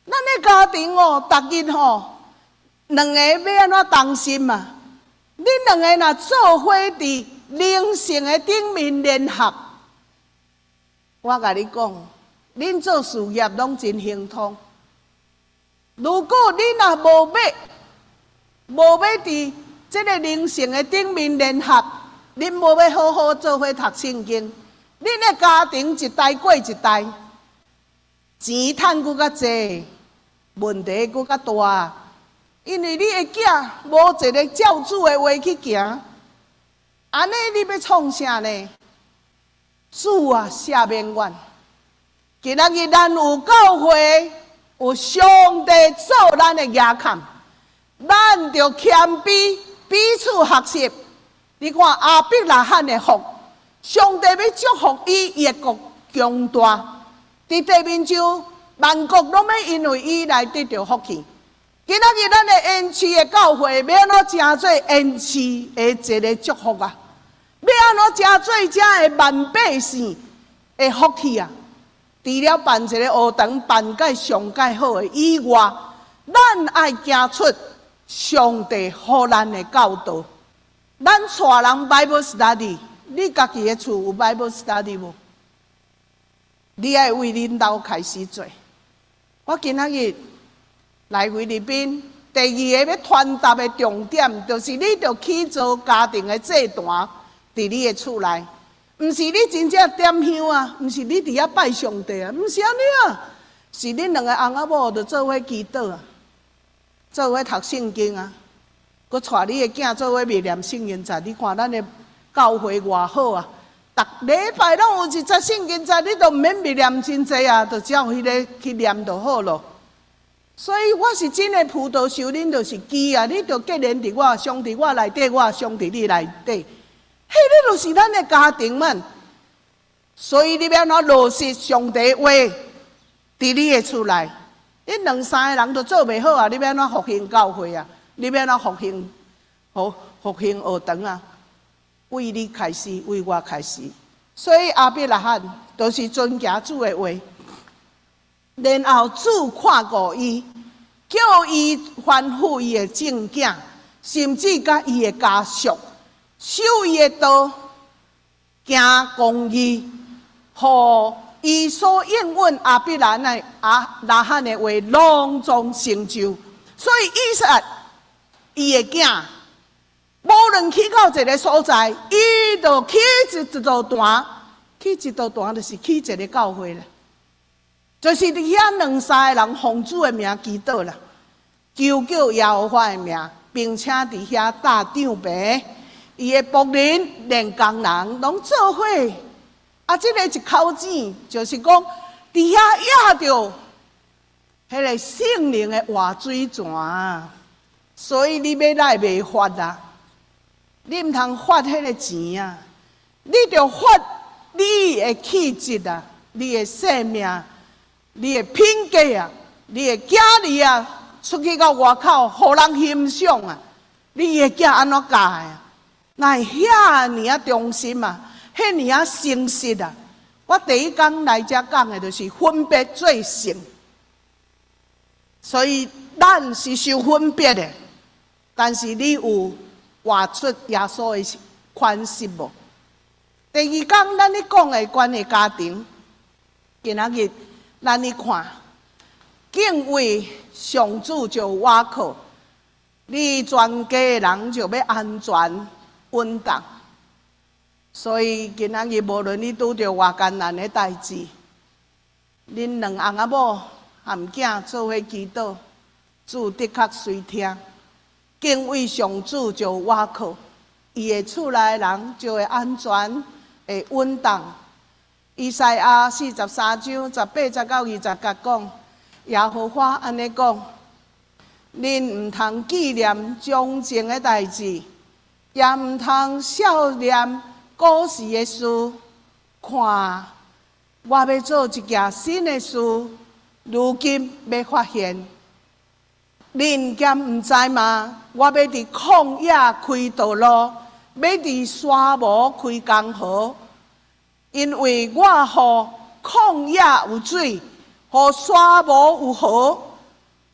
咱的家庭哦，逐日吼，两个要安怎同心嘛？恁两个若做伙伫灵性的顶面联合，我甲你讲，恁做事业拢真亨通。如果恁若无要，无要伫即个灵性的顶面联合，恁无要好好做伙读圣经，恁的家庭一代过一代，钱趁搁较济。问题搁较大，因为你的囝无一个教主的话去行，安尼你要创啥呢？主啊，下面愿，今仔日咱有教会，有上帝做咱的牙看，咱着谦卑，彼此学习。你看阿伯拉罕的福，上帝要祝福伊，伊会国强大，伫地面上。万国拢要因为伊来得到福气。今仔日咱的恩赐的教会，要安怎诚做恩赐的一个祝福啊？要安怎诚做这的万百姓的福气啊？除了办一个学堂办个上介好的以外，咱爱行出上帝予咱的教导。咱带人 Bible study，你家己的厝有 Bible study 无？你爱为领导开始做。我今仔日来菲律宾，第二个要传达的重点，就是你要去做家庭的祭坛，伫你的厝内，毋是你真正点香啊，毋是你伫遐拜上帝啊，毋是安尼啊，是恁两个翁仔某着做伙祈祷啊，做伙读圣经啊，佮带你的囝做伙默念圣经在，你看咱的教会偌好啊！逐礼拜拢有一节圣经在，你都毋免默念真济啊，就只要迄个去念就好咯。所以我是真诶葡萄树，恁就是枝啊，你就结连伫我，上伫我内底，我上伫你内底，迄个就是咱诶家庭们。所以你要怎落实上帝话伫你诶厝内，恁两三个人都做袂好啊！你要怎复兴教会啊？你要怎复兴复复兴学堂啊？为你开始，为我开始，所以阿伯拉罕都是遵行主的话，然后主看顾伊，叫伊吩咐伊的正经，甚至甲伊的家属，守伊的道，行公义，互伊所应允阿伯拉的阿拉罕的话隆重成就，所以伊说伊的囝。无论去到一个所在，伊就起一一道段，起一道段就是起一个教会了，就是伫遐两三个人奉主的名祈祷啦，求叫耶和华的名，并且伫遐打长白，伊的仆人连工人拢做伙，啊，这个一口子就是讲伫遐压着迄个圣灵的活水泉，所以你要来袂发啦。你毋通发迄个钱啊！你着发你的气质啊，你的生命，你的品格啊，你的家里啊，出去到外口，互人欣赏啊！你的囝安怎教啊？那遐尼啊忠心啊，遐尼啊诚实啊！我第一讲来遮讲的，就是分别最圣，所以咱是受分别的，但是你有。画出耶稣的宽恕无？第二讲，咱咧讲的关于家庭，今仔日咱咧看，敬畏上主就瓦靠，你全家的人就要安全稳当。所以今仔日无论你拄着偌艰难的代志，恁两翁仔某含囝做伙祈祷，主的确随听，敬畏上主就瓦靠，伊的厝内人就会安全、会稳当。以赛亚四十三章十八、十九、二十甲讲，耶和华安尼讲：恁毋通纪念从前的代志，也毋通少念古时的事。看，我要做一件新的事，如今要发现。恁敢毋知吗？我要伫旷野开道路，要伫沙漠开江河。因为我予旷野有水，予沙漠有河，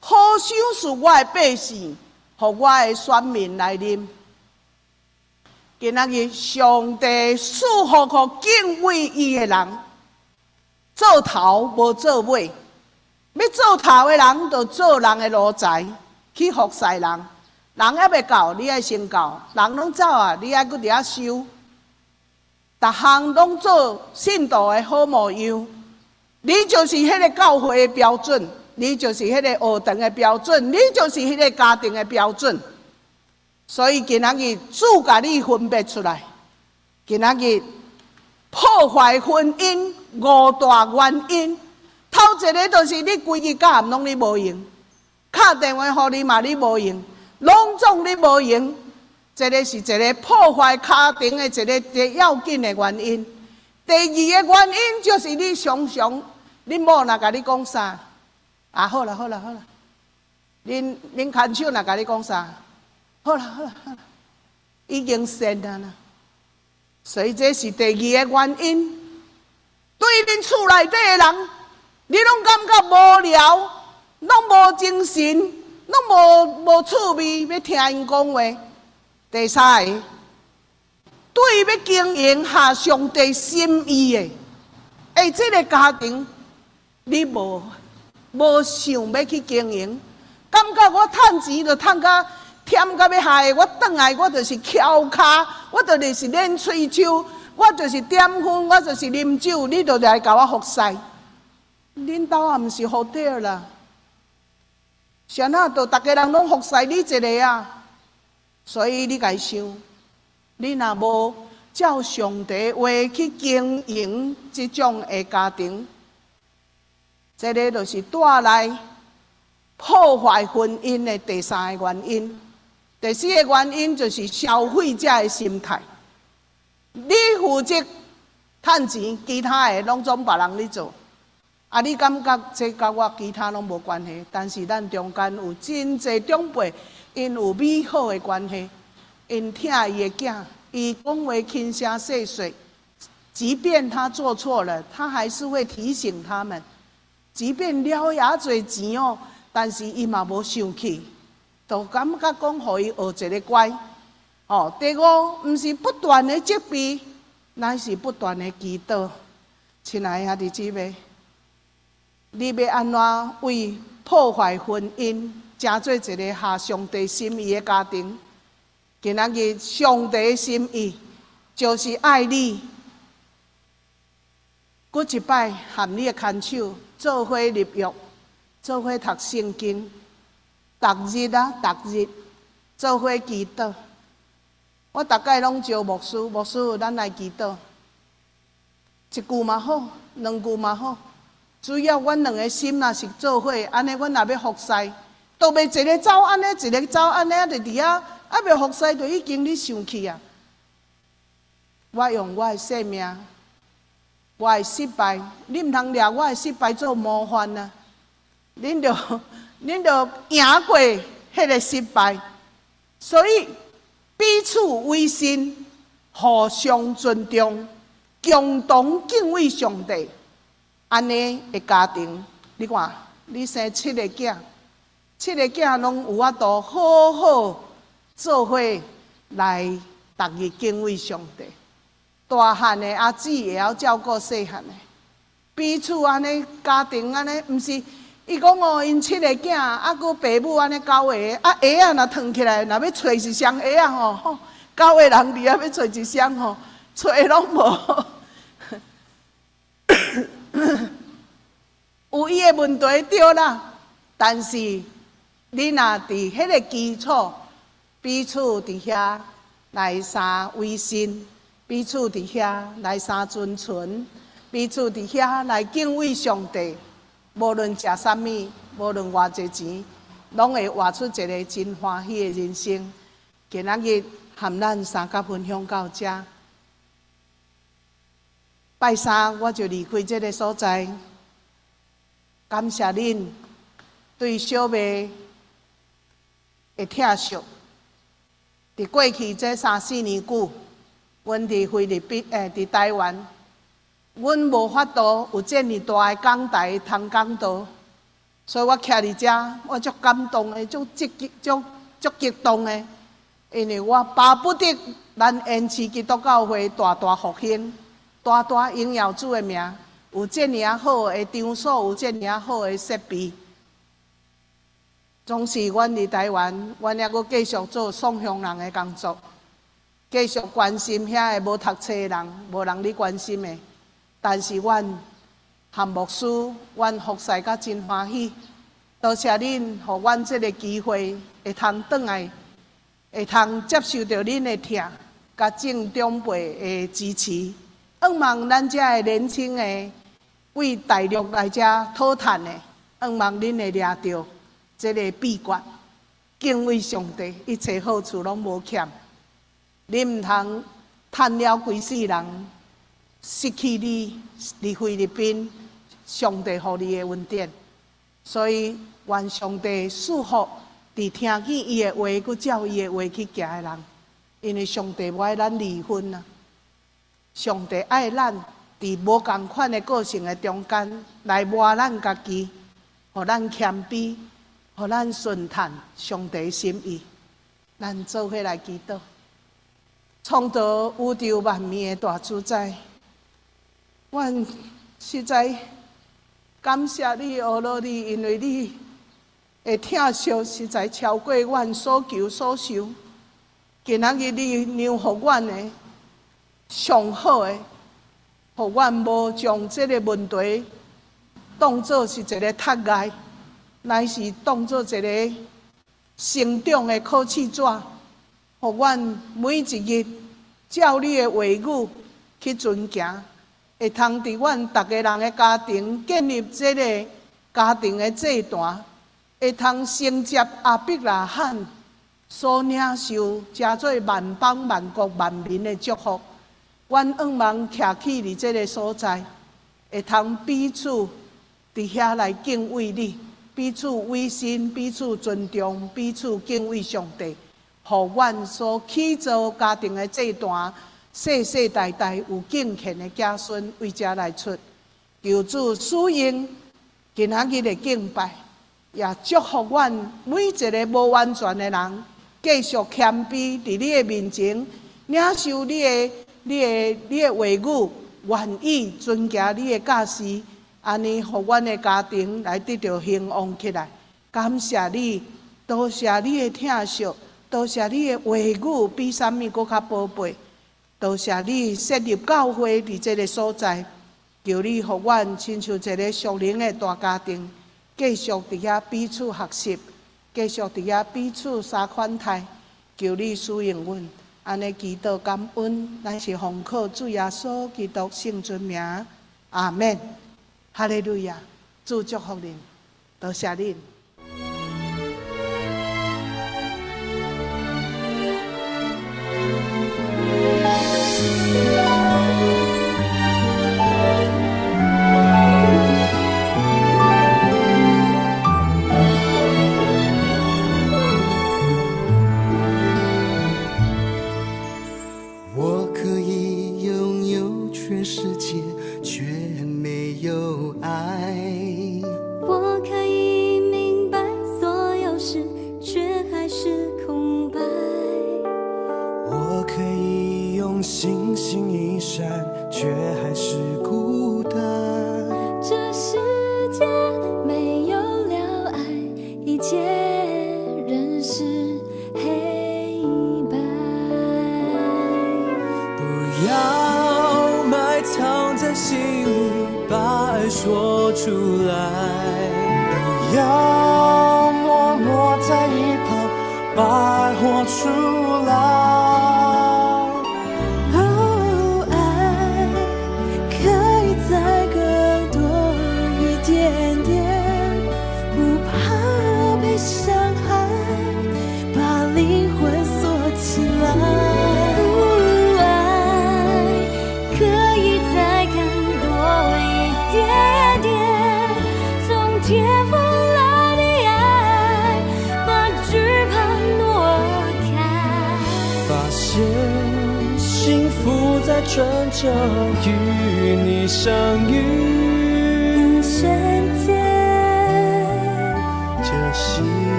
好想是我的百姓，予我的选民来啉。今仔日上帝赐福予敬畏伊的人，做头无做尾。要做头的人，就做人的奴才，去服侍人。人还未到，你爱先到。人拢走啊，你爱搁伫遐收。逐项拢做信徒的好模样，你就是迄个教会的标准，你就是迄个学堂的标准，你就是迄个家庭的标准。所以今仔日主甲你分别出来，今仔日破坏婚姻五大原因，头一个就是你规日教拢你无用，敲电话互你嘛你无用，拢总你无用。这个是一个破坏家庭的一个最要紧的原因。第二个原因就是你常常，恁某若甲你讲啥，啊好啦好啦好啦，恁恁牵手若甲你讲啥，好啦好啦好啦，已经善啊啦。所以这是第二个原因。对恁厝内底的人，你拢感觉无聊，拢无精神，拢无无趣味，要听因讲话。第三个，对要经营下上帝心意的，哎，这个家庭你无无想要去经营，感觉我趁钱就趁到忝到要害，我倒来我就是翘脚，我就是练喙手，我就是点烟，我就是啉酒，你就来甲我服侍。恁兜也毋是好点啦，谁那都逐个人拢服侍你一个啊？所以你该想，你若无照上帝话去经营这种的家庭，这个就是带来破坏婚姻的第三个原因。第四个原因就是消费者的心态。你负责赚钱，其他的拢总别人咧做。啊，你感觉这甲我其他拢无关系？但是咱中间有真济长辈。因有美好的关系，因听伊的囝，伊讲话轻声细碎，即便他做错了，他还是会提醒他们。即便了也侪钱哦，但是伊嘛无生气，就感觉讲，互伊学一个乖。哦，第五，毋是不断的责备，乃是不断的祈祷。亲爱的弟姊妹，你要安怎为破坏婚姻？成做一个下上帝心意的家庭。今仔日上帝心意就是爱你。过一摆含你的牵手，做伙入约，做伙读圣经，逐日啊，逐日做伙祈祷。我大概拢招牧师，牧师咱来祈祷。一句嘛好，两句嘛好，主要阮两个心若是做伙，安尼阮也要服侍。都袂一个走安尼，一个走安尼，啊，就伫遐，啊，未服侍，就已经咧生气啊！我用我的性命，我的失败，你毋通掠我的失败做模范啊！恁着，恁着赢过迄个失败，所以彼此为信，互相尊重，共同敬畏上帝，安尼的家庭，你看，你生七个囝。七个囝拢有法度好好做伙来逐日敬畏上帝。大汉的阿姊也要照顾细汉的，彼此安尼家庭安尼，毋是伊讲哦，因七个囝，啊，佮爸母安尼交下，啊，鞋啊若脱起来，若要找一双鞋啊吼，吼，交下人伫遐要找一双吼，找拢无。有伊的问题对啦，但是你若伫迄个基础，彼此伫遐来相维信，彼此伫遐来相尊存，彼此伫遐来敬畏上帝。无论食啥物，无论偌济钱，拢会活出一个真欢喜的人生。今仔日含咱三甲分享到遮，拜三我就离开这个所在。感谢恁对小妹的疼惜。伫过去这三四年久，阮伫菲律宾诶，伫台湾。阮无法度有这么大的讲台通讲道，所以我徛伫遮，我足感动的，足积极，足足激动的，因为我巴不得咱恩赐基督教会大大复兴，大大荣耀主的名，有这么啊好的场所，有这么啊好的设备。总是阮伫台湾，阮还阁继续做送乡人的工作，继续关心遐个无读册的人，无人咧关心的。但是，阮含牧师，阮服侍甲真欢喜。多谢恁，互阮即个机会，会通转来，会通接受到恁的疼，甲正长辈的支持。希望咱遮的年轻的为大陆来遮讨趁的，希望恁会抓到即个秘诀，敬畏上帝，一切好处拢无欠。恁毋通趁了几世人。失去你离菲律宾，上帝互你的恩典，所以愿上帝祝福伫听见伊的话，佮照伊的话去行的人，因为上帝无爱咱离婚啊，上帝爱咱伫无共款的个性的中间来磨咱家己，互咱谦卑，互咱顺探上帝心意，咱做伙来祈祷，创造宇宙万物的大主宰。阮实在感谢你，阿罗你，因为你的疼惜实在超过阮所求所想。今仔日你让互阮的上好的，互阮无将这个问题当作是一个读碍，乃是当作一个成长的考试纸，互阮每一日照你的话语去遵行。会通伫阮逐个人的家庭建立这个家庭的这段，会通承接阿伯拉罕所领受，加做万邦万国万民的祝福。阮愿望徛起伫这个所在，会通彼此伫遐来敬畏你，彼此威信，彼此尊重，彼此敬畏上帝，互阮所起造家庭的这段。世世代代有敬虔的子孙为家来出，求主使用今仔日的敬拜，也祝福阮每一个无完全的人，继续谦卑伫你的面前，领受你的、你的、你的话语，愿意遵行你的教示，安尼，互阮的家庭来得到兴旺起来。感谢你，多谢你的疼惜，多谢你的话语比啥物搁较宝贝。多谢你设立教会伫这个所在，求你互阮亲像一个属灵的大家庭，继续伫遐彼此学习，继续伫遐彼此三款待。求你使用阮，安尼祈祷感恩，乃是奉靠主耶稣基督圣尊名，阿门。哈利路亚，祝祝福您，多谢您。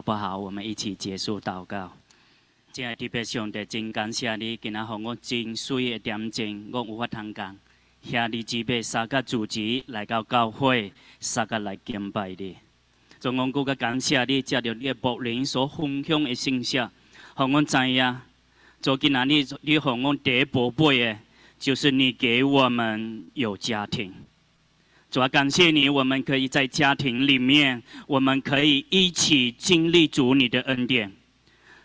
好不好？我们一起结束祷告。亲爱的弟兄弟，真感谢你，今仔互我真水的点睛，我有法通讲。兄弟姊妹三个组织来到教会，三个来敬拜你。总共更加感谢你，接着你的牧灵所分享的信息，互我知影，做今仔日你互我第一宝贝的，就是你给我们有家庭。主啊，感谢你，我们可以在家庭里面，我们可以一起经历主你的恩典。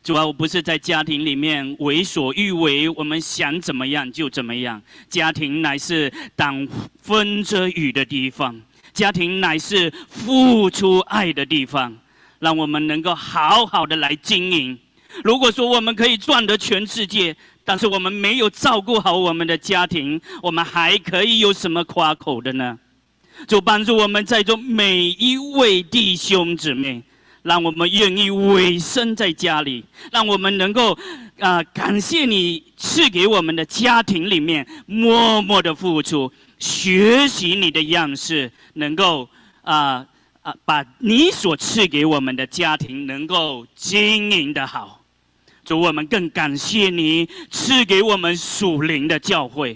主啊，我不是在家庭里面为所欲为，我们想怎么样就怎么样。家庭乃是挡风遮雨的地方，家庭乃是付出爱的地方，让我们能够好好的来经营。如果说我们可以赚得全世界，但是我们没有照顾好我们的家庭，我们还可以有什么夸口的呢？主帮助我们在座每一位弟兄姊妹，让我们愿意委身在家里，让我们能够啊、感谢你赐给我们的家庭里面默默的付出，学习你的样式，能够啊。啊，把你所赐给我们的家庭能够经营的好。主，我们更感谢你赐给我们属灵的教会，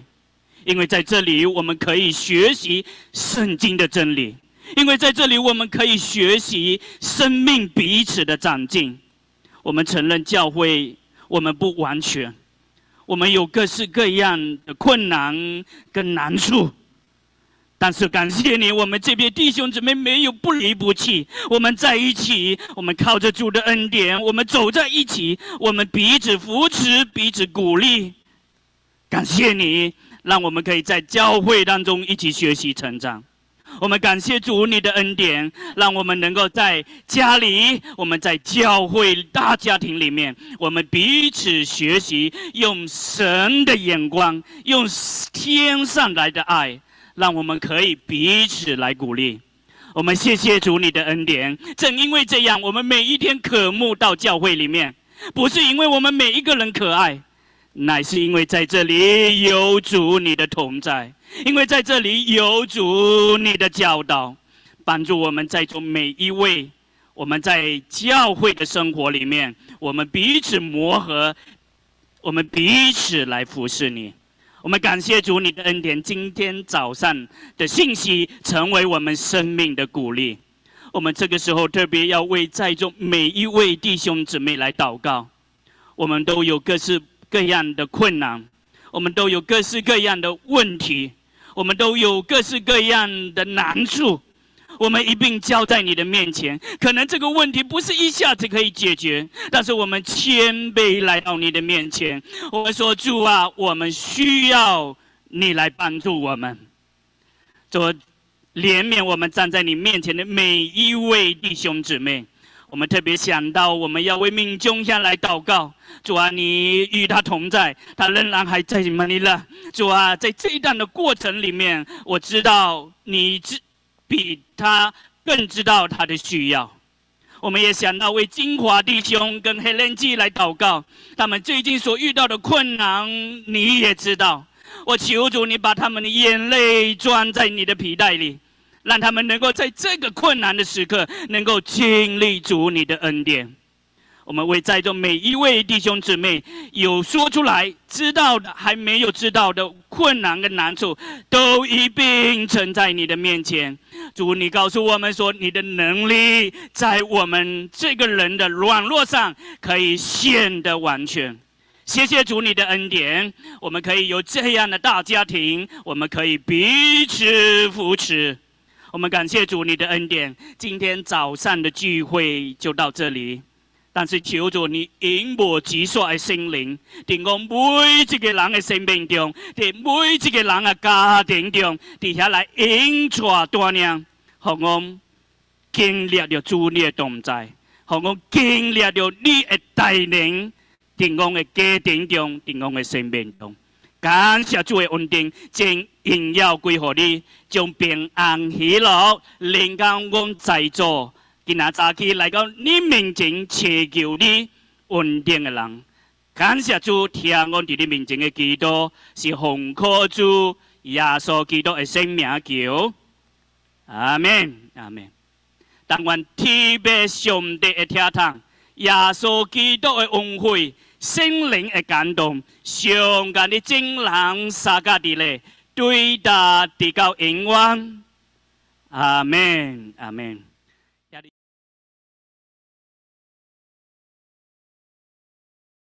因为在这里我们可以学习圣经的真理，因为在这里我们可以学习生命彼此的长进。我们承认教会我们不完全，我们有各式各样的困难跟难处。但是感谢你，我们这边弟兄姊妹没有不离不弃，我们在一起，我们靠着主的恩典，我们走在一起，我们彼此扶持，彼此鼓励。感谢你，让我们可以在教会当中一起学习成长。我们感谢主你的恩典，让我们能够在家里，我们在教会大家庭里面，我们彼此学习，用神的眼光，用天上来的爱。让我们可以彼此来鼓励。我们谢谢主你的恩典。正因为这样，我们每一天渴慕到教会里面，不是因为我们每一个人可爱，乃是因为在这里有主你的同在，因为在这里有主你的教导，帮助我们在座每一位，我们在教会的生活里面，我们彼此磨合，我们彼此来服侍你。我们感谢主，你的恩典，今天早上的信息成为我们生命的鼓励。我们这个时候特别要为在座每一位弟兄姊妹来祷告。我们都有各式各样的困难，我们都有各式各样的问题，我们都有各式各样的难处。我们一并交在你的面前，可能这个问题不是一下子可以解决，但是我们谦卑来到你的面前，我们说主啊，我们需要你来帮助我们，主怜悯我们站在你面前的每一位弟兄姊妹。我们特别想到，我们要为命中下来祷告，主啊，你与他同在，他仍然还在哪里了？主啊，在这一段的过程里面，我知道你知。比他更知道他的需要。我们也想到为金华弟兄跟黑人记来祷告，他们最近所遇到的困难，你也知道。我求主，你把他们的眼泪装在你的皮带里，让他们能够在这个困难的时刻，能够经历主你的恩典。我们为在座每一位弟兄姊妹有说出来、知道的、还没有知道的困难跟难处，都一并呈在你的面前。主，你告诉我们说，你的能力在我们这个人的软弱上可以显得完全。谢谢主你的恩典，我们可以有这样的大家庭，我们可以彼此扶持。我们感谢主你的恩典。今天早上的聚会就到这里。但是求主你引我直说的心灵，在我每一个人的生命中，在每一个人的家庭中，底下来引出大量，让我经历了主你的同在，让我经历了你的带领，在我的家庭中，在我的生命中，感谢主的恩典，将荣耀归乎你，将平安喜乐领到我在座。今仔早起来到你面前祈求你稳定的人，感谢主听我伫你面前的祈祷，是奉靠主耶稣基督的圣名求，阿门，阿门。但愿天父上帝的天堂，耶稣基督的恩惠，心灵的感动，上干的精人撒加伫咧，对答直到永远，阿门，阿门。